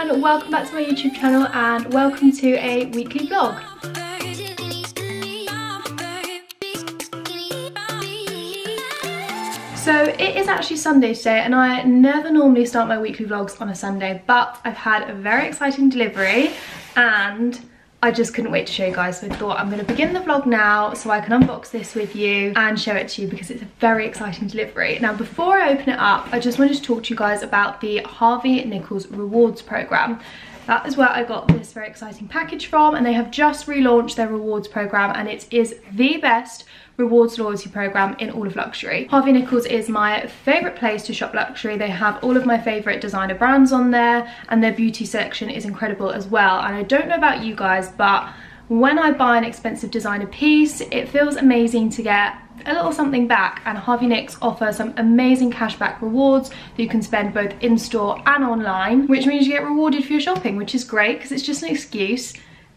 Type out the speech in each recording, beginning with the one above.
everyone, welcome back to my YouTube channel and welcome to a weekly vlog. So it is actually Sunday today and I never normally start my weekly vlogs on a Sunday but I've had a very exciting delivery and I just couldn't wait to show you guys so I thought I'm going to begin the vlog now so I can unbox this with you and show it to you because it's a very exciting delivery. Now before I open it up I just wanted to talk to you guys about the Harvey Nichols rewards program. That is where I got this very exciting package from and they have just relaunched their rewards program and it is the best rewards loyalty program in all of luxury. Harvey Nichols is my favourite place to shop luxury. They have all of my favourite designer brands on there and their beauty section is incredible as well. And I don't know about you guys, but when I buy an expensive designer piece, it feels amazing to get a little something back and Harvey Nicks offer some amazing cashback rewards that you can spend both in-store and online, which means you get rewarded for your shopping, which is great because it's just an excuse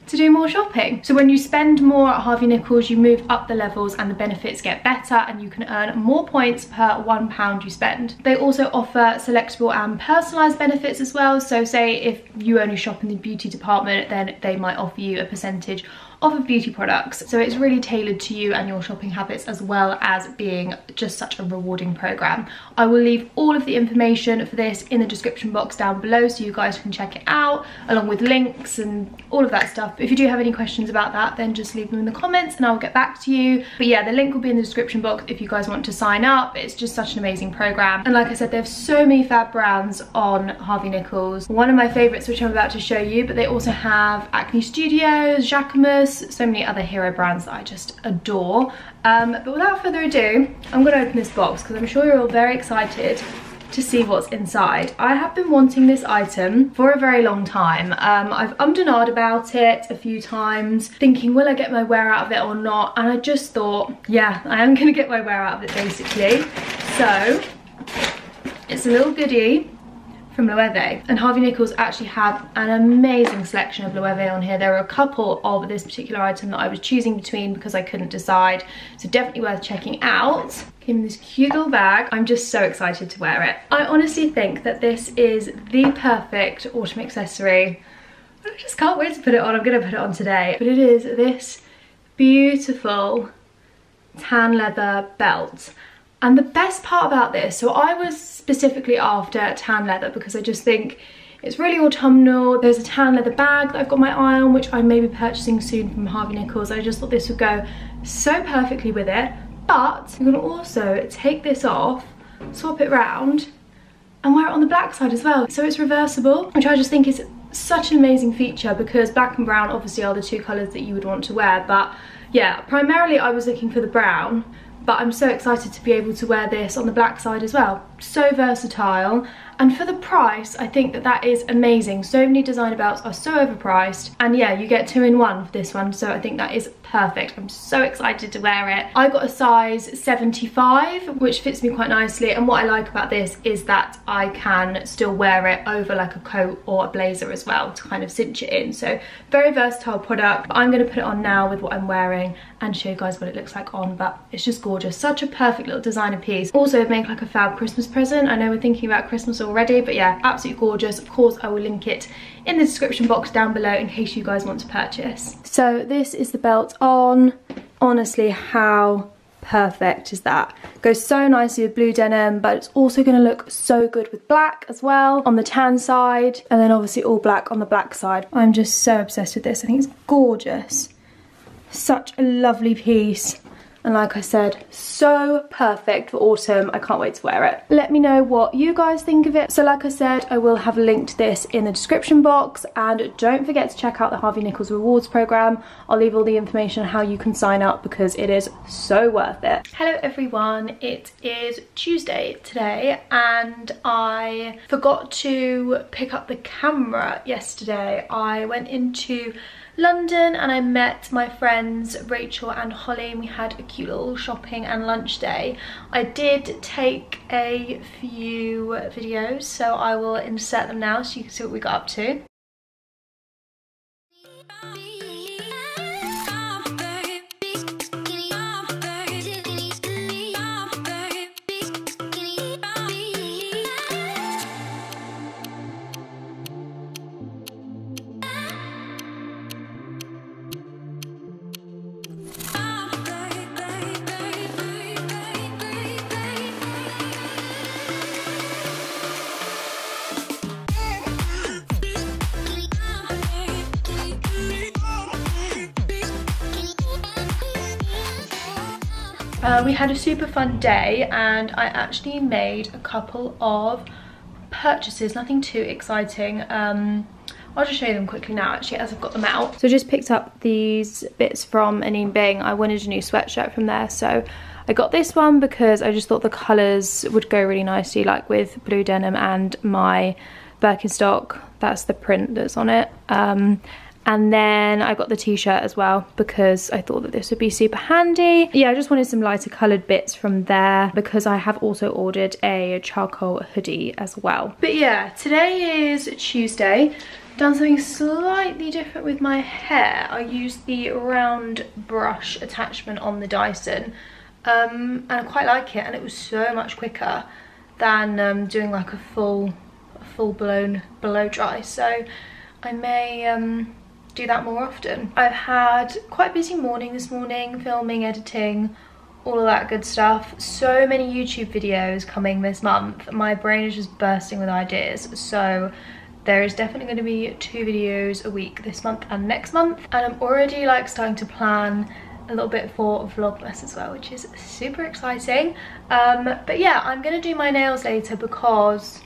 to do more shopping. So when you spend more at Harvey Nichols, you move up the levels and the benefits get better and you can earn more points per one pound you spend. They also offer selectable and personalized benefits as well. So say if you only shop in the beauty department, then they might offer you a percentage of beauty products. So it's really tailored to you and your shopping habits as well as being just such a rewarding program. I will leave all of the information for this in the description box down below so you guys can check it out along with links and all of that stuff. If you do have any questions about that then just leave them in the comments and I'll get back to you. But yeah, the link will be in the description box if you guys want to sign up. It's just such an amazing program. And like I said, they have so many fab brands on Harvey Nichols. One of my favorites which I'm about to show you, but they also have Acne Studios, Jacquemus, so many other hero brands that I just adore. Um, but without further ado, I'm going to open this box because I'm sure you're all very excited to see what's inside. I have been wanting this item for a very long time. Um, I've ummed and ahed about it a few times, thinking will I get my wear out of it or not, and I just thought, yeah, I am going to get my wear out of it basically. So, it's a little goodie from Loewe. And Harvey Nichols actually have an amazing selection of Loewe on here. There are a couple of this particular item that I was choosing between because I couldn't decide. So definitely worth checking out. Came in this cute little bag. I'm just so excited to wear it. I honestly think that this is the perfect autumn accessory. I just can't wait to put it on. I'm gonna put it on today. But it is this beautiful tan leather belt. And the best part about this, so I was specifically after tan leather because I just think it's really autumnal. There's a tan leather bag that I've got my eye on, which I may be purchasing soon from Harvey Nichols. I just thought this would go so perfectly with it. But you can also take this off, swap it round, and wear it on the black side as well. So it's reversible, which I just think is such an amazing feature because black and brown obviously are the two colours that you would want to wear. But yeah, primarily I was looking for the brown but I'm so excited to be able to wear this on the black side as well. So versatile and for the price I think that that is amazing. So many designer belts are so overpriced and yeah you get two in one for this one so I think that is perfect. I'm so excited to wear it. I got a size 75, which fits me quite nicely. And what I like about this is that I can still wear it over like a coat or a blazer as well to kind of cinch it in. So very versatile product. But I'm gonna put it on now with what I'm wearing and show you guys what it looks like on, but it's just gorgeous. Such a perfect little designer piece. Also make like a fab Christmas present. I know we're thinking about Christmas already, but yeah, absolutely gorgeous. Of course, I will link it in the description box down below in case you guys want to purchase. So this is the belt on. Honestly, how perfect is that? Goes so nicely with blue denim, but it's also gonna look so good with black as well on the tan side, and then obviously all black on the black side. I'm just so obsessed with this. I think it's gorgeous. Such a lovely piece. And like I said, so perfect for autumn. I can't wait to wear it. Let me know what you guys think of it. So like I said, I will have linked this in the description box. And don't forget to check out the Harvey Nichols rewards program. I'll leave all the information on how you can sign up because it is so worth it. Hello everyone, it is Tuesday today and I forgot to pick up the camera yesterday. I went into London and I met my friends Rachel and Holly and we had a cute little shopping and lunch day. I did take a few videos so I will insert them now so you can see what we got up to. We had a super fun day and I actually made a couple of purchases, nothing too exciting. Um, I'll just show you them quickly now actually as I've got them out. So I just picked up these bits from Anine Bing. I wanted a new sweatshirt from there so I got this one because I just thought the colours would go really nicely like with blue denim and my Birkenstock. That's the print that's on it. Um, and then I got the t-shirt as well because I thought that this would be super handy. Yeah, I just wanted some lighter coloured bits from there because I have also ordered a charcoal hoodie as well. But yeah, today is Tuesday. Done something slightly different with my hair. I used the round brush attachment on the Dyson um, and I quite like it and it was so much quicker than um, doing like a full full blown blow dry so I may um, do that more often. I've had quite a busy morning this morning, filming, editing, all of that good stuff. So many YouTube videos coming this month. My brain is just bursting with ideas. So there is definitely going to be two videos a week this month and next month. And I'm already like starting to plan a little bit for Vlogmas as well, which is super exciting. Um, but yeah, I'm going to do my nails later because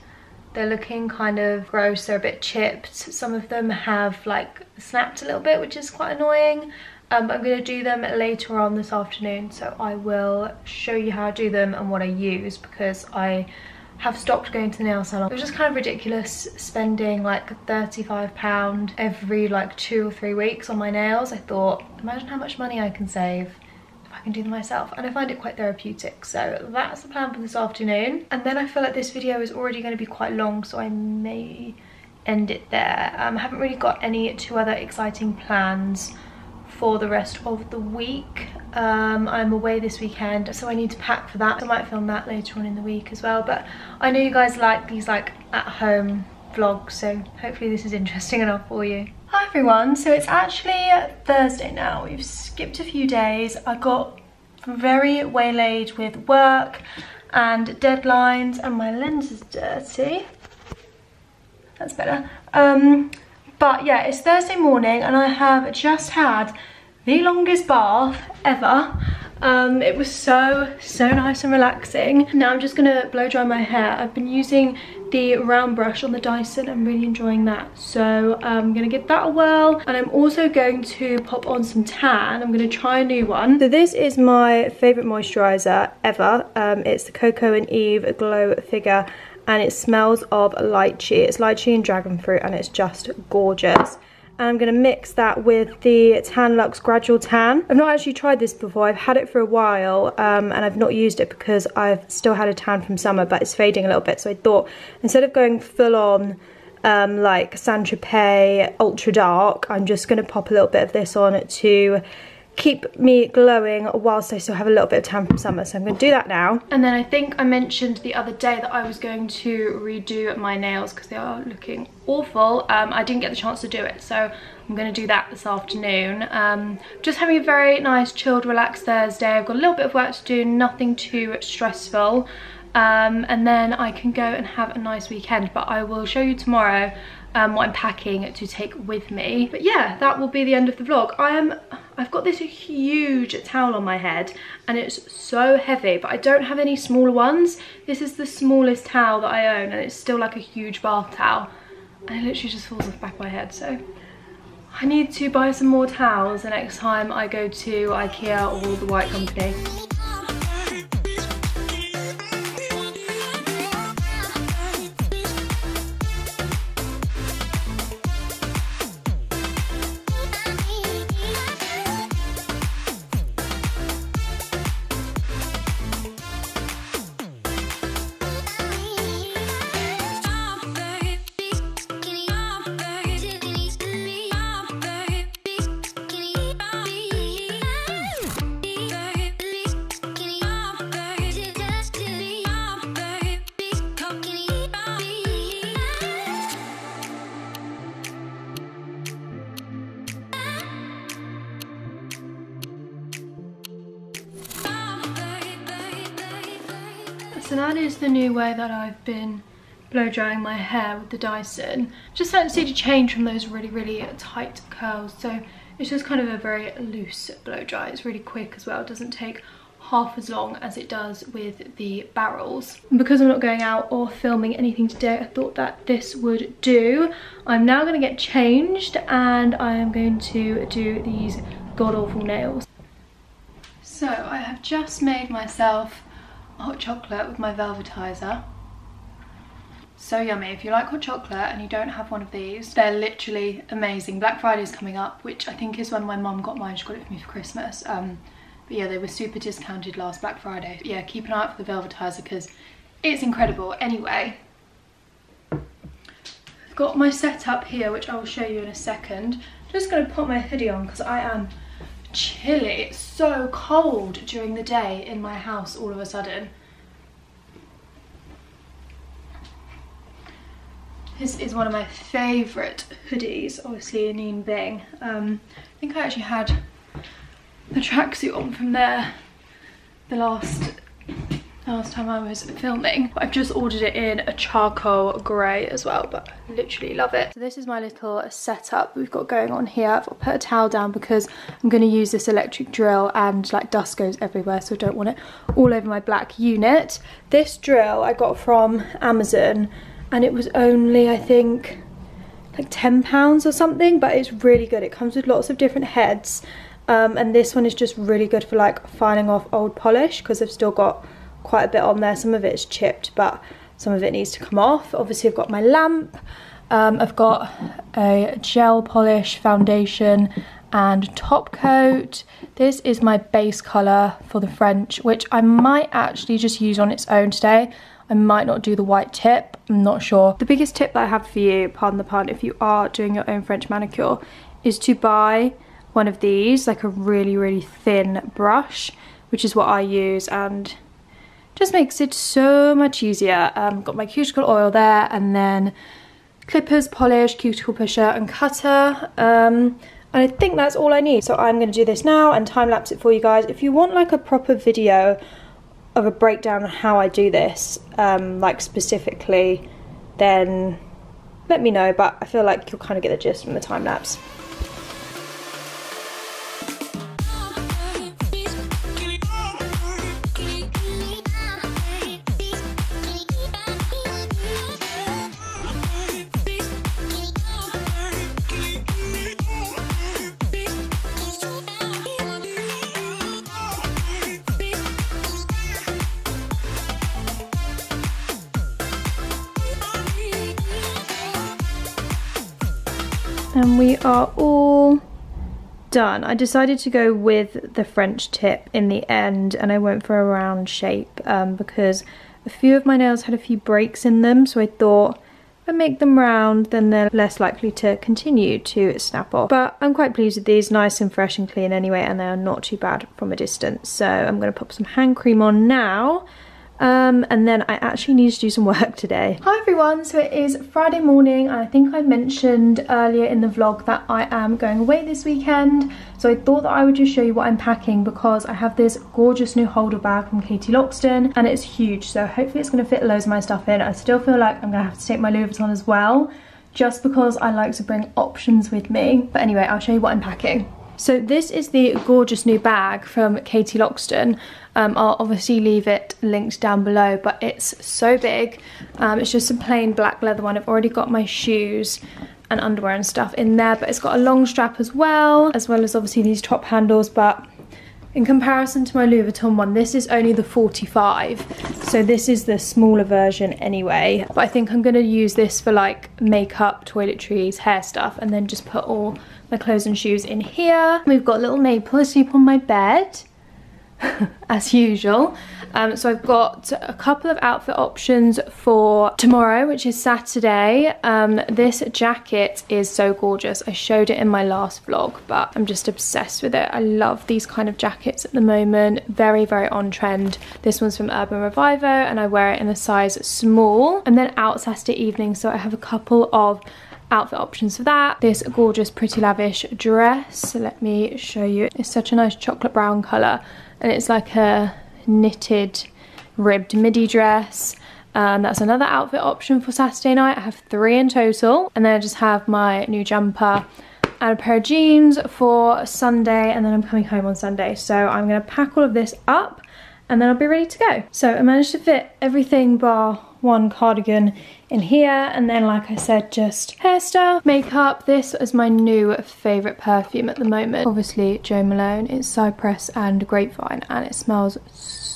they're looking kind of gross, they're a bit chipped. Some of them have like snapped a little bit, which is quite annoying. Um, I'm going to do them later on this afternoon, so I will show you how I do them and what I use because I have stopped going to the nail salon. It was just kind of ridiculous spending like £35 every like two or three weeks on my nails. I thought, imagine how much money I can save can do them myself and I find it quite therapeutic. So that's the plan for this afternoon. And then I feel like this video is already going to be quite long so I may end it there. Um, I haven't really got any two other exciting plans for the rest of the week. Um, I'm away this weekend so I need to pack for that. I might film that later on in the week as well but I know you guys like these like at home vlogs so hopefully this is interesting enough for you Hi everyone, so it's actually Thursday now. We've skipped a few days. I got very waylaid with work and deadlines and my lens is dirty. That's better. Um, but yeah, it's Thursday morning and I have just had the longest bath ever. Um, it was so, so nice and relaxing. Now I'm just gonna blow dry my hair. I've been using the round brush on the Dyson. I'm really enjoying that. So I'm gonna give that a whirl. And I'm also going to pop on some tan. I'm gonna try a new one. So this is my favorite moisturizer ever. Um, it's the Coco and Eve Glow Figure and it smells of lychee. It's lychee and dragon fruit and it's just gorgeous and I'm going to mix that with the Tan Luxe Gradual Tan. I've not actually tried this before, I've had it for a while um, and I've not used it because I've still had a tan from summer but it's fading a little bit so I thought instead of going full on um, like Saint Tropez Ultra Dark, I'm just going to pop a little bit of this on to keep me glowing whilst I still have a little bit of time from summer. So I'm going to do that now. And then I think I mentioned the other day that I was going to redo my nails because they are looking awful. Um, I didn't get the chance to do it. So I'm going to do that this afternoon. Um, just having a very nice, chilled, relaxed Thursday. I've got a little bit of work to do, nothing too stressful. Um, and then I can go and have a nice weekend. But I will show you tomorrow um, what I'm packing to take with me. But yeah, that will be the end of the vlog. I am, I've got this huge towel on my head and it's so heavy, but I don't have any smaller ones. This is the smallest towel that I own and it's still like a huge bath towel. And it literally just falls off the back of my head, so I need to buy some more towels the next time I go to Ikea or the White Company. That is the new way that I've been blow drying my hair with the Dyson. Just fancy to change from those really, really tight curls. So it's just kind of a very loose blow dry. It's really quick as well. It doesn't take half as long as it does with the barrels. Because I'm not going out or filming anything today, I thought that this would do. I'm now going to get changed and I am going to do these god-awful nails. So I have just made myself hot chocolate with my velvetizer. So yummy. If you like hot chocolate and you don't have one of these, they're literally amazing. Black Friday is coming up, which I think is when my mum got mine. She got it for me for Christmas. Um, but yeah, they were super discounted last Black Friday. But yeah, keep an eye out for the velvetizer because it's incredible. Anyway, I've got my setup here, which I will show you in a second. Just gonna put my hoodie on because I am chilly. It's so cold during the day in my house all of a sudden. This is one of my favourite hoodies, obviously Anine Bing. Um, I think I actually had the tracksuit on from there the last last time I was filming. I've just ordered it in a charcoal grey as well, but I literally love it. So this is my little setup we've got going on here. I've put a towel down because I'm going to use this electric drill and like dust goes everywhere, so I don't want it all over my black unit. This drill I got from Amazon and it was only, I think, like 10 pounds or something, but it's really good. It comes with lots of different heads. Um, and this one is just really good for like filing off old polish because I've still got quite a bit on there. Some of it's chipped, but some of it needs to come off. Obviously, I've got my lamp. Um, I've got a gel polish foundation and top coat. This is my base colour for the French, which I might actually just use on its own today. I might not do the white tip, I'm not sure. The biggest tip that I have for you, pardon the pun, if you are doing your own French manicure, is to buy one of these, like a really, really thin brush, which is what I use and just makes it so much easier. Um, got my cuticle oil there and then clippers, polish, cuticle pusher and cutter. Um, and I think that's all I need. So I'm going to do this now and time lapse it for you guys. If you want like a proper video of a breakdown on how I do this, um, like specifically, then let me know. But I feel like you'll kind of get the gist from the time lapse. And we are all done. I decided to go with the French tip in the end and I went for a round shape um, because a few of my nails had a few breaks in them so I thought if I make them round then they're less likely to continue to snap off. But I'm quite pleased with these, nice and fresh and clean anyway and they are not too bad from a distance. So I'm going to pop some hand cream on now um, and then I actually need to do some work today. Hi everyone, so it is Friday morning and I think I mentioned earlier in the vlog that I am going away this weekend. So I thought that I would just show you what I'm packing because I have this gorgeous new holder bag from Katie Loxton and it's huge. So hopefully it's going to fit loads of my stuff in. I still feel like I'm going to have to take my Louis Vuitton as well just because I like to bring options with me. But anyway, I'll show you what I'm packing. So this is the gorgeous new bag from Katie Loxton. Um, I'll obviously leave it linked down below, but it's so big. Um, it's just a plain black leather one. I've already got my shoes and underwear and stuff in there, but it's got a long strap as well, as well as obviously these top handles, but in comparison to my Louis Vuitton one, this is only the 45, so this is the smaller version anyway. But I think I'm gonna use this for like makeup, toiletries, hair stuff, and then just put all my clothes and shoes in here. We've got little maple asleep on my bed. as usual. Um, so I've got a couple of outfit options for tomorrow, which is Saturday. Um, this jacket is so gorgeous. I showed it in my last vlog, but I'm just obsessed with it. I love these kind of jackets at the moment. Very, very on trend. This one's from Urban Revivo and I wear it in a size small. And then out Saturday evening, so I have a couple of outfit options for that. This gorgeous Pretty Lavish dress. Let me show you. It's such a nice chocolate brown colour and it's like a knitted ribbed midi dress. Um, that's another outfit option for Saturday night. I have three in total. And then I just have my new jumper and a pair of jeans for Sunday and then I'm coming home on Sunday. So I'm going to pack all of this up and then I'll be ready to go. So I managed to fit everything bar one cardigan in here and then like I said just hairstyle makeup this is my new favorite perfume at the moment obviously Jo Malone it's cypress and grapevine and it smells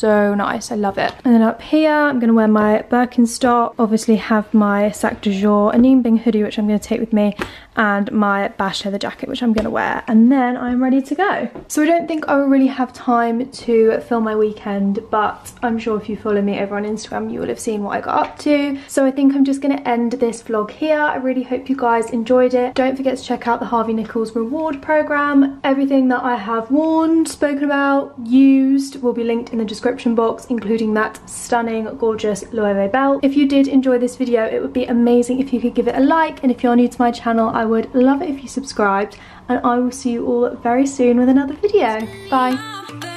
so nice. I love it. And then up here, I'm going to wear my Birkenstock. Obviously have my Sac de Jour Anine Bing hoodie, which I'm going to take with me and my Bash leather jacket, which I'm going to wear. And then I'm ready to go. So I don't think I will really have time to film my weekend, but I'm sure if you follow me over on Instagram, you will have seen what I got up to. So I think I'm just going to end this vlog here. I really hope you guys enjoyed it. Don't forget to check out the Harvey Nichols reward program. Everything that I have worn, spoken about, used will be linked in the description box, including that stunning, gorgeous Loewe belt. If you did enjoy this video, it would be amazing if you could give it a like. And if you're new to my channel, I would love it if you subscribed and I will see you all very soon with another video. Bye.